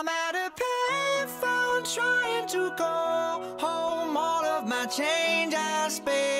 I'm at a payphone trying to call home. All of my change I spent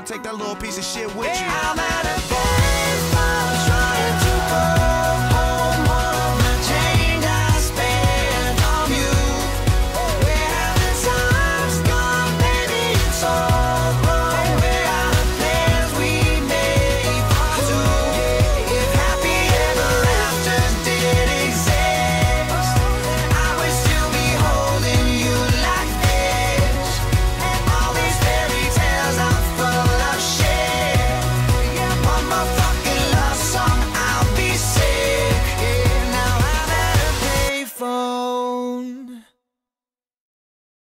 take that little piece of shit with you.